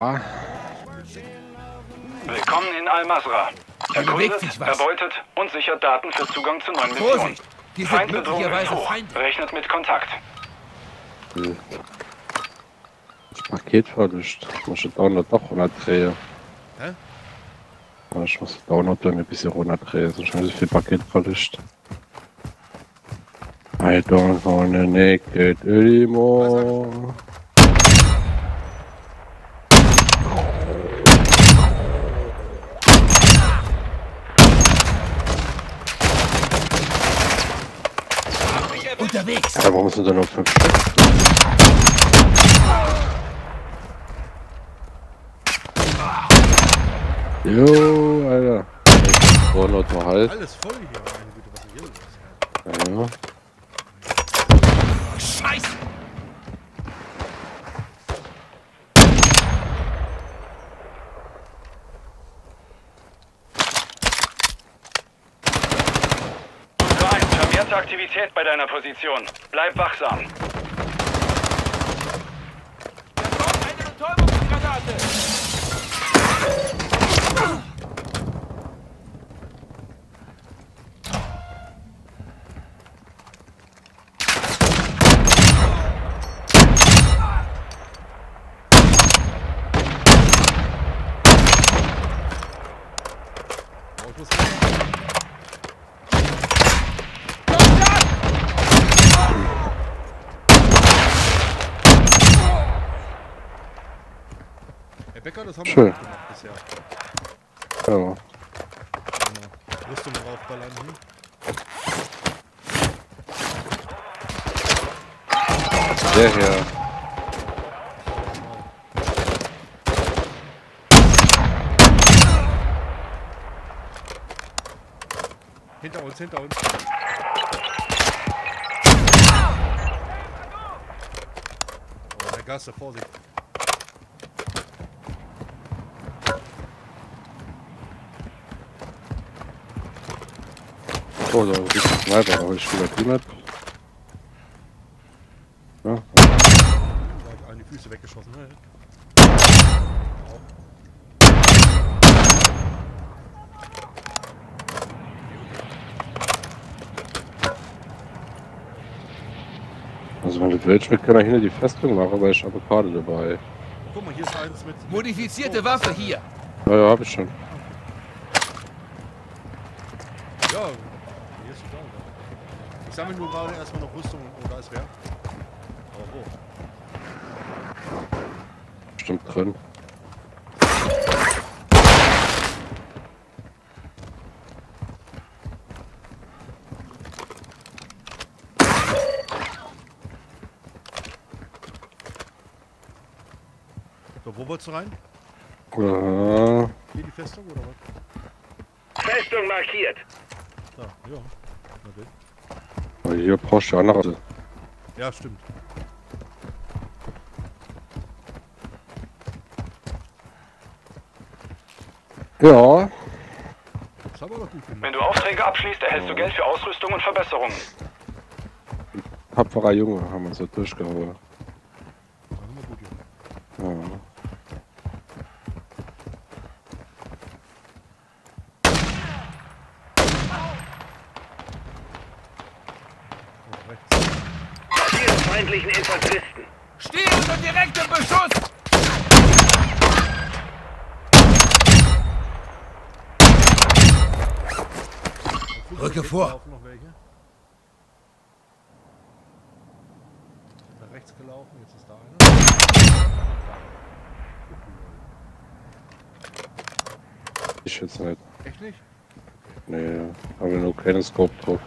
Willkommen in Al-Masra. Bewegt Erkundet, erbeutet und sichert Daten für Zugang zu neuen Missionen. Vorsicht! Hier sind möglicherweise hoch. Feinde. Rechnet mit Kontakt. das Paket verlischt. Muss ich da noch doch runterdrehen. Hä? Ich muss da noch ein bisschen runterdrehen, sonst habe ich viel Paket verlischt. I don't wanna naked anymore. Unterwegs! Ja, warum sind da noch fünf Stück? Jo, Alter. So, noch mal halt. Alles voll hier, meine Güte, was hier los? Ja. Scheiße! Ultra 1, vermehrte Aktivität bei deiner Position. Bleib wachsam. Muss Becker, das haben wir Schön. gut gemacht bisher. Ja. Genau. Rüstung draufballern hier. Der hier. Hinter uns, hinter uns. Oh, der Gasse, Vorsicht. Oh, da ist ein Sniper, da habe ich wieder Teammate. Ja, Gleich allen die Füße weggeschossen. Ne? also du willst, wir können hinter die Festung machen, weil ich habe Karte dabei. Guck mal, hier ist eins mit. mit Modifizierte Waffe hier! Ja, ja, habe ich schon. Ja, hier ist die da. Ich sammle nur gerade erstmal noch Rüstung und oh, da ist wer. Aber wo? Bestimmt drin. So, wo wolltest du rein? Ja, Hier die Festung oder was? Festung markiert. Da, ja. Aber hier brauchst du ja andere. Ja, stimmt. Ja. Wenn du Aufträge abschließt, erhältst du Geld für Ausrüstung und Verbesserungen. tapferer Junge haben wir so durchgeholt. Das haben wir gut gemacht. Ja. Oh, rechts. Markiere feindlichen Infanteristen. Stehen unter direktem Beschuss! Rücke vor. laufen noch welche. Nach rechts gelaufen, jetzt ist da einer. Ich jetzt nicht. Echt nicht? Nee, habe nur keinen Scope drauf.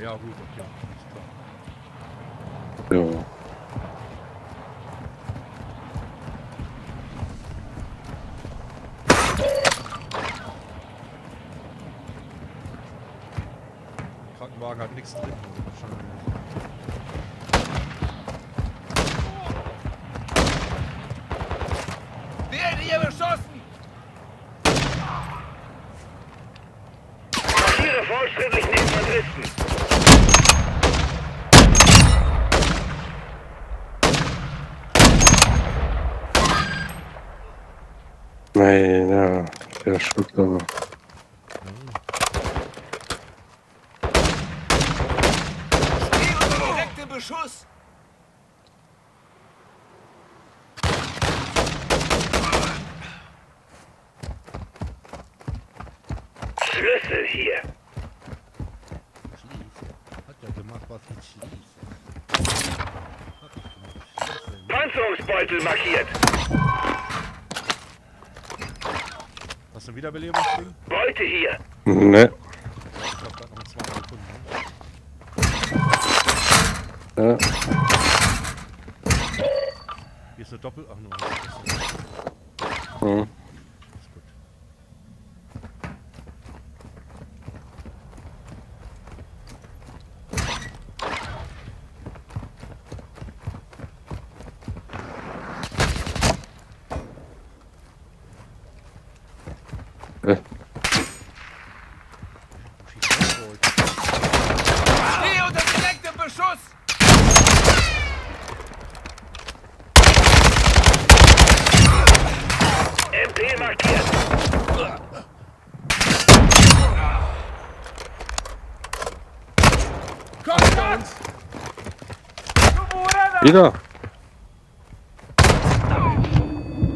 Ja, gut, okay. Ja. Krankenwagen hat nichts drin. Wahrscheinlich. Werden hier beschossen! Markiere fortschrittlichen Infanteristen. Ja. Aber. Steh unter direktem Beschuss! Schlüssel hier. Schließ. Hat ja gemacht, was mit Schließ. Hat doch gemacht. Schließen. Panzerungsbeutel markiert. Ein Wiederbelebungsding? Beute hier. Ne. Ich hab grad noch zwei Sekunden. Ja. Ne? Hier ist eine Doppel... Ach, nur. das ist- Hm. Ist gut. Äh. Steh unter direktem Beschuss! MP markiert. Kontakt! Wieder.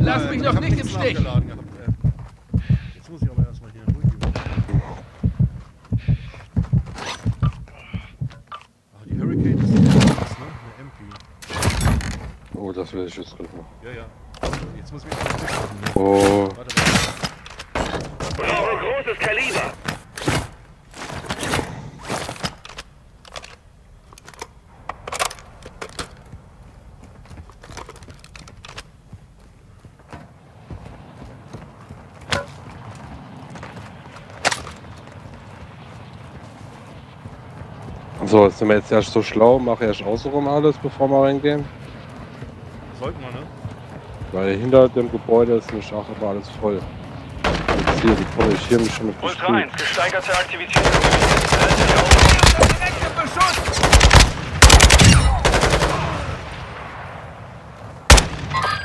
Lass Äh, mich ich noch hab nicht im nichts Stich! nachgeladen gehabt, äh. Jetzt muss ich aber erstmal hier ruhig üben. Ach, die Hurricane ist das, ne? Eine MP. Oh, das will ich jetzt drücken. Ja, ja. Also, Jetzt muss ich mich erstmal durchhalten, ne? Oh. Warte, warte. Brauche großes Kaliber. So, jetzt sind wir jetzt erst so schlau, mache erst außenrum alles, bevor wir reingehen. Sollten wir, ne? Weil hinter dem Gebäude ist nämlich auch immer alles voll. Jetzt hier, die korrigieren mich schon mit Ultra Gespiel. 1, gesteigerte Aktivität.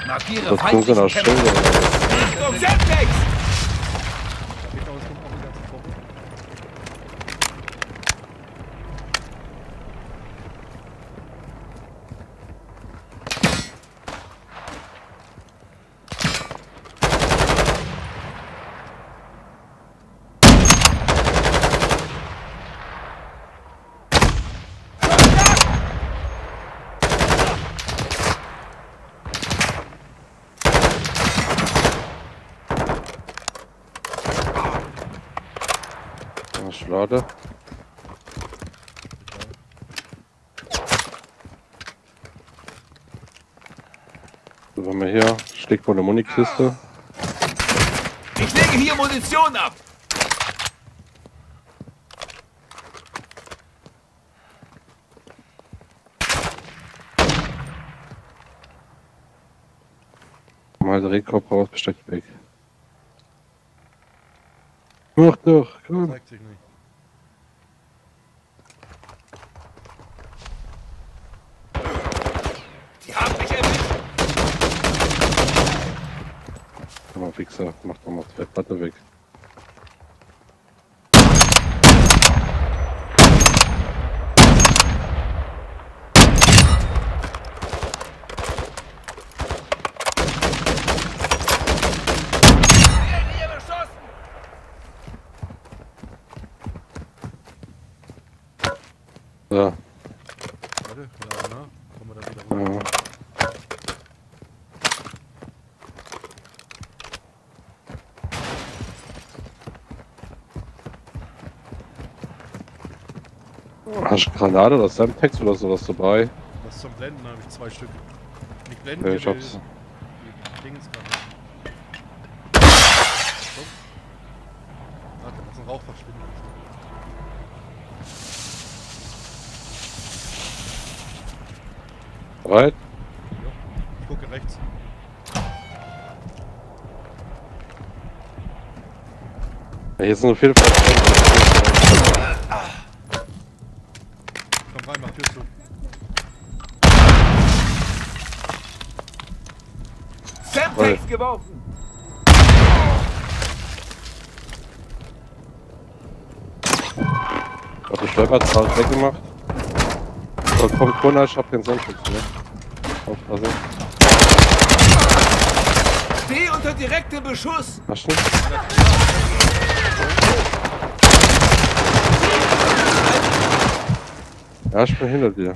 Markiere Das nach feindlichen Kämpfer. Schilder. Richtung Semtex! Ich glaube, es kommt auch eine ganze Gruppe. Schlade. So haben wir hier, steckt wohl eine Munikiste. Ich lege hier Munition ab! Mal der Rekord raus, Besteck weg. Mach doch, komm. Zeigt sich nicht. Die haben mich erwischt! Fixer, mach doch mal zwei Platte weg. So, Warte, ja, na? Kommen wir da wieder hoch? ja. Hast du Granate oder Semtex oder sowas dabei? Das zum Blenden habe ich zwei Stück. Nicht blenden, Ja, ich hab's. die. So. Warte, lass einen Rauch verschwinden. Bereit? Jo, ich gucke rechts. Ja, hier sind so viele Ver- Semtex geworfen! Ich hab die Stolperzahl weggemacht. So, komm, Kona, ich hab keinen Sonnenschutz, ne? Aufpassen. Steh unter direktem Beschuss! Waschen? Ja, ich bin hinter dir.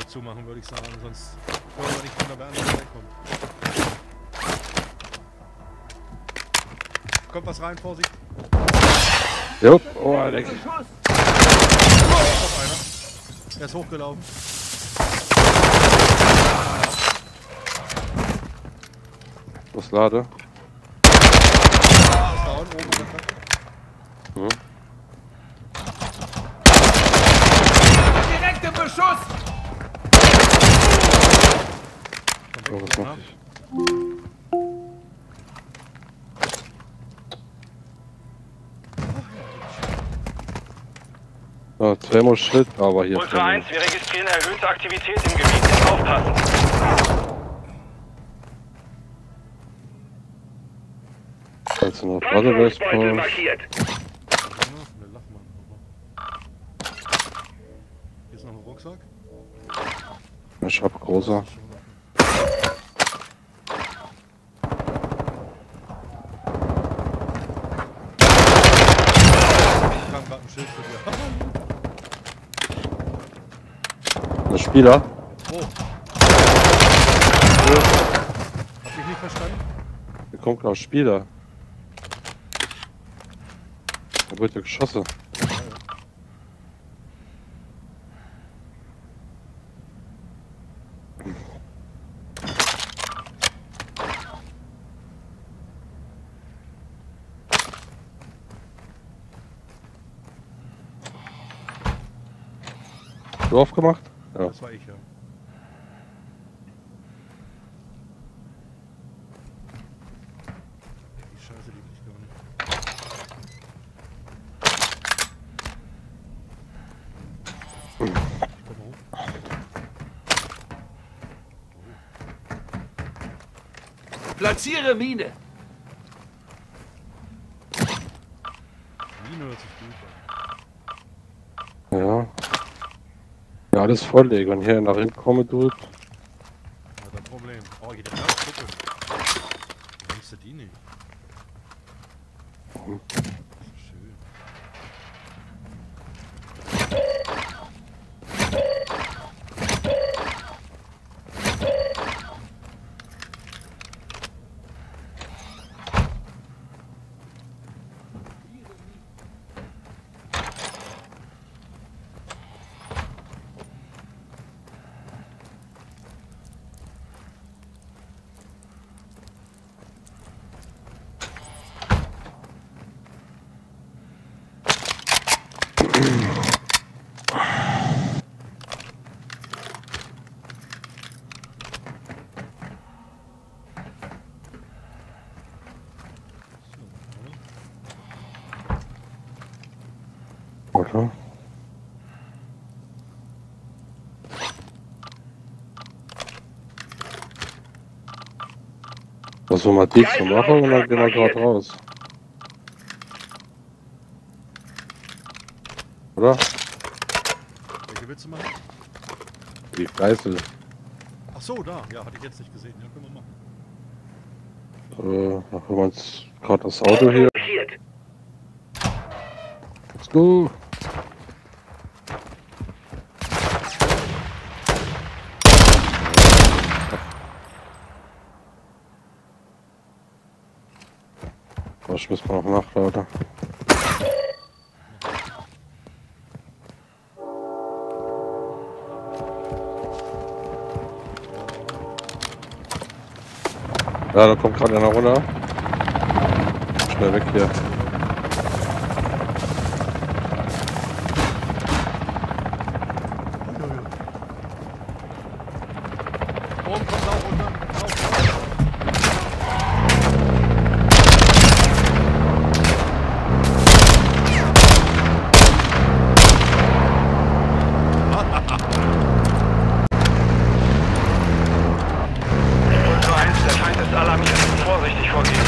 Vorne zumachen, würde ich sagen. Sonst können wir nicht von der Seite wegkommen. Kommt was rein, Vorsicht. Jupp, oh, einer. Er ist hochgelaufen. Was lade? Ist down, oben in der Treppe. Hm. Direktem Beschuss. Kommt Oh, weg, was mach ich? Ja, Tremo Schild, aber hier. Ultra vorne. 1, wir registrieren erhöhte Aktivität im Gebiet. Jetzt aufpassen. Kannst du noch ne Lachmann. Hier ist noch ein Rucksack. Ich hab großer. Ich kam gerade ein Schild für dir. Ein Spieler? Oh. Hab ich nicht verstanden? Hier kommt gleich Spieler. Da wird ja geschossen. Du aufgemacht? Ja. Das war ich, ja. Die Scheiße, ich gar nicht. Ich komm hoch. Platziere Mine. Mine hört sich gut an. Ja. Ja, alles vorlegen. Wenn hier nach hinten komme, du. Ja, kein Problem. Oh, geht der Platz? Gucke. Warum ist der die nicht? Oder? Was wir mal die zu machen und dann gehen wir gerade raus. Oder? Welche willst du machen? Die Geißel. Ach so, da. Ja, hatte ich jetzt nicht gesehen. Ja, können wir machen. Äh, machen wir uns gerade das Auto hier. Let's go. Ich muss mal noch nachladen. Ja, da kommt gerade einer runter. Schnell weg hier. vorsichtig vorgehen.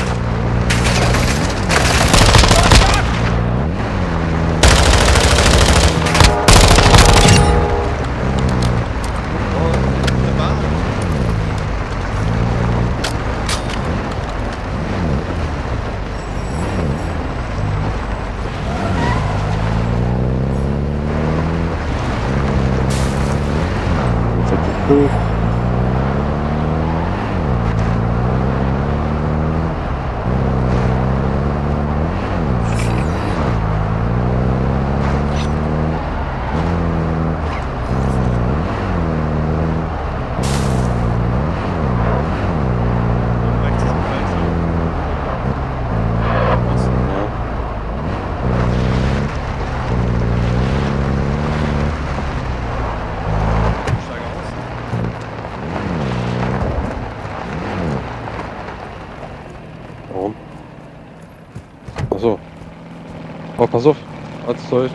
Oh, pass auf. Als Zeug.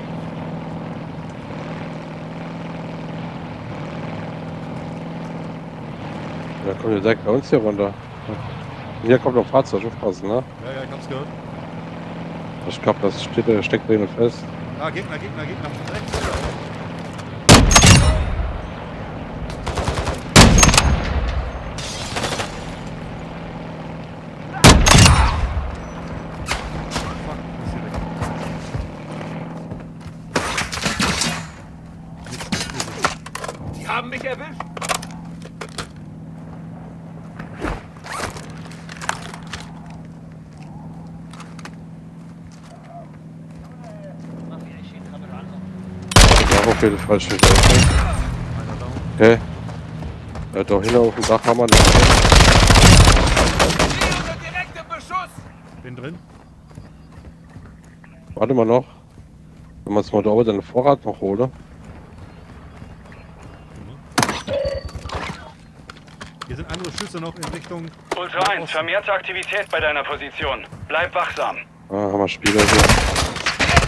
Ja, kommt ihr direkt bei uns hier runter. Hier kommt noch ein Fahrzeug, aufpassen, ne? Ja, ja, ich hab's gehört. Ich glaube, das steht, äh, steckt drinnen fest. Ah, Gegner, Gegner, Gegner. Rechts. Fuck, ist hier weg. Nichts, nichts, nichts. Die haben mich erwischt. Ja, auf jeden Fall steht da. Okay. Okay. Ja, da hinten auf dem Dach haben wir Beschuss. Bin drin. Warte mal noch. Wenn wir uns mal da oben den Vorrat noch holen. Hier sind andere Schüsse noch in Richtung. Ultra 1, vermehrte Aktivität bei deiner Position. Bleib wachsam. Ah, haben wir Spieler hier.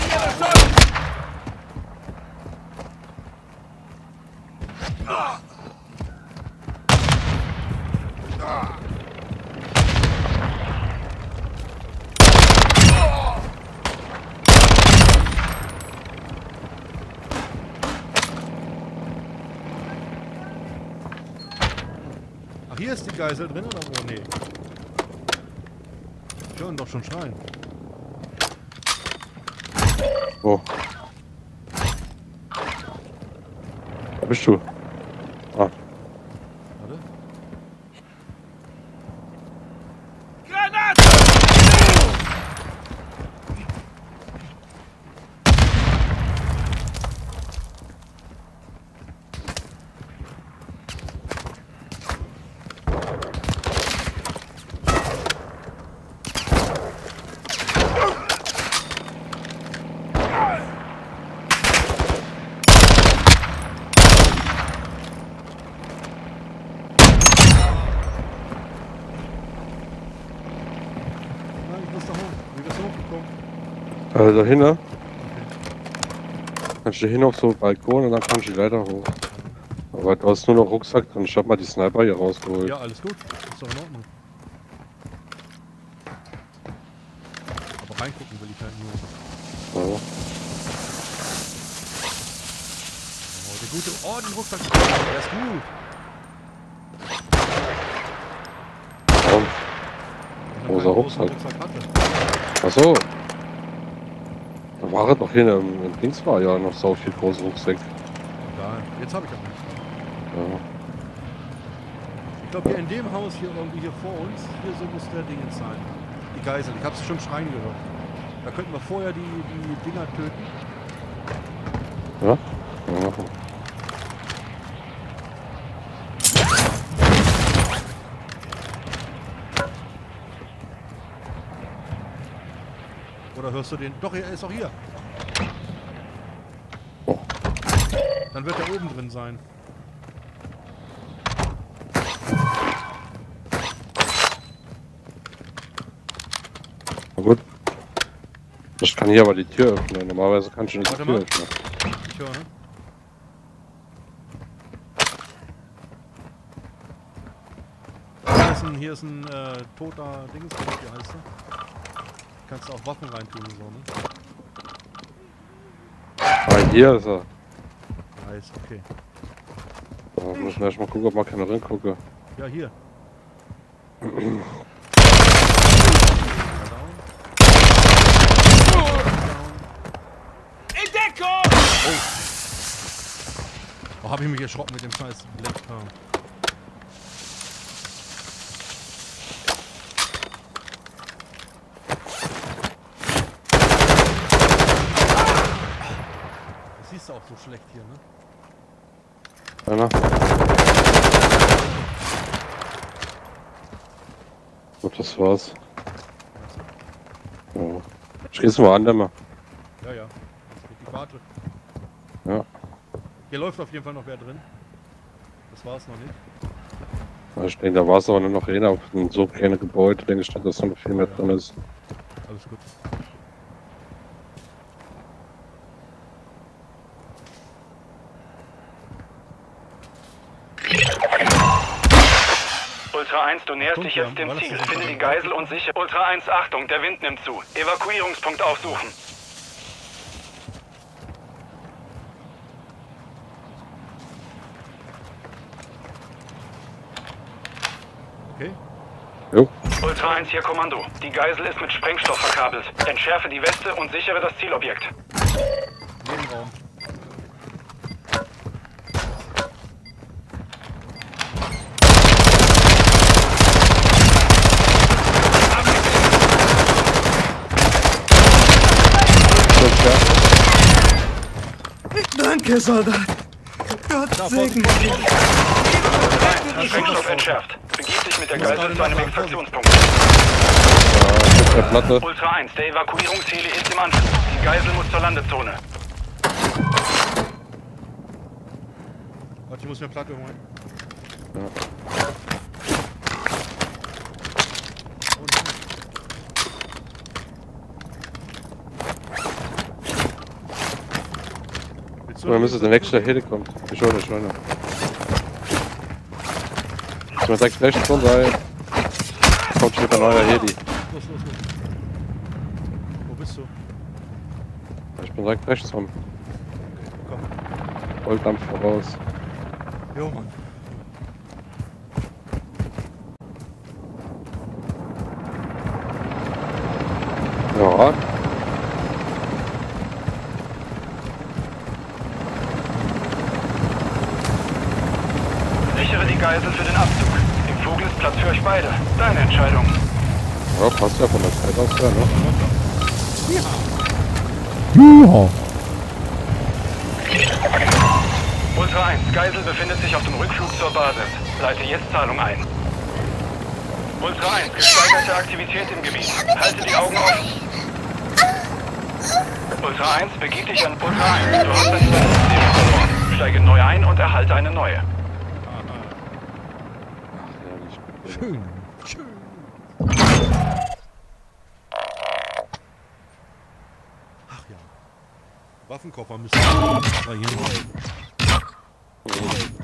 Hier Beschuss. Ach, hier ist die Geisel drin oder wo? Nee. Ich höre doch schon schreien. Wo? Wo bist du? Ah, Warte. Granate. Nein, ich muss da hoch. Wie bist du hochgekommen? Also da hinten. Kannst du hin auf so einen Balkon und dann kannst du die Leiter hoch. Aber du hast nur noch Rucksack drin. Ich hab mal die Sniper hier rausgeholt. Ja, alles gut. Ist doch in Ordnung. Aber reingucken will ich halt nur. Ja. Oh, der gute. Oh, den Rucksack. Der ist gut. Warum? Er Großer Rucksack. hatte. Achso. War doch hier im, im Dings war ja noch so viel große Rucksack. Egal. Jetzt habe ich auch nichts. Ja. Ich glaube, hier in dem Haus hier irgendwie hier vor uns, hier so muss der Ding jetzt sein. Die Geisel. Ich habe es schon schreien gehört. Da könnten wir vorher die, die Dinger töten. Ja. Hörst du den? Doch, er ist auch hier. Dann wird er oben drin sein. Na gut. Ich kann hier aber die Tür öffnen. Normalerweise kannst du nicht die Warte Tür mal. öffnen. Ich höre, ne? Hier ist ein, hier ist ein äh, toter Dings, wie heißt der? Kannst du auch Waffen reintun und so, ne? Ah, hier ist er. Nice, okay. Da muss man erst mal gucken, ob man keine reingucke. Ja, hier. In Deckung. Oh, hab ich mich erschrocken mit dem scheiß Blacktown. Das siehst du auch so schlecht hier, ne? Einer. Gut, das war's. Ja. Schließen wir an, Dämmer. Ja, ja. Ich warte. Ja. Hier läuft auf jeden Fall noch wer drin. Das war's noch nicht. Ich denke, da war es aber nur noch einer auf einem so kleinen Gebäude. Denke ich, dass da noch viel mehr drin ist. Alles gut. Ultra 1, du näherst dich jetzt dem Ziel. Finde die? Geisel und sicher. Ultra 1, Achtung, der Wind nimmt zu. Evakuierungspunkt aufsuchen. Okay. Jo. Ultra 1 hier Kommando. Die Geisel ist mit Sprengstoff verkabelt. Entschärfe die Weste und sichere das Zielobjekt. Danke, Soldat. Gott segne dich. Sprengstoff entschärft. Begib dich mit der Geisel zu einem Extraktionspunkt. Ja, der Platte. Ultra 1, der Evakuierungsheli ist im Anflug. Die Geisel muss zur Landezone. Warte, ich muss mir Platte holen. Ja. Dann müsste der nächste Heli kommt. Die Schulter, Schulter. Ich bin direkt rechts von sei. Kommt schon wieder ein neuer Heli. Los, los, los. Wo bist du? Ich bin direkt rechts vom Komm. Volldampf voraus. Jo, Mann. Ja, Sichere die Geisel für den Abzug. Im Vogel ist Platz für euch beide. Deine Entscheidung. ja, passt ja von der Zeit aus her, ne? Ultra 1, Geisel befindet sich auf dem Rückflug zur Basis. Leite jetzt Zahlung ein. Ultra 1, gesteigerte Aktivität im Gebiet. Halte die Augen offen. Ultra 1, begib dich an Ultra 1. Du hast deine Identifizierung verloren. Steige neu ein und erhalte eine neue. Schön. Schön. Ach ja. Waffenkoffer müssen wir extrahieren.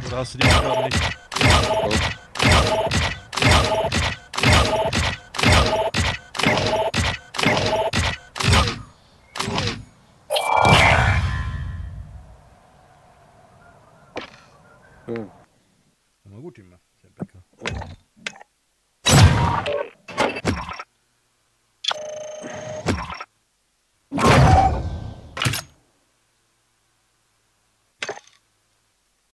Oder hast du die Aufgabe nicht? Haben wir gut Becker.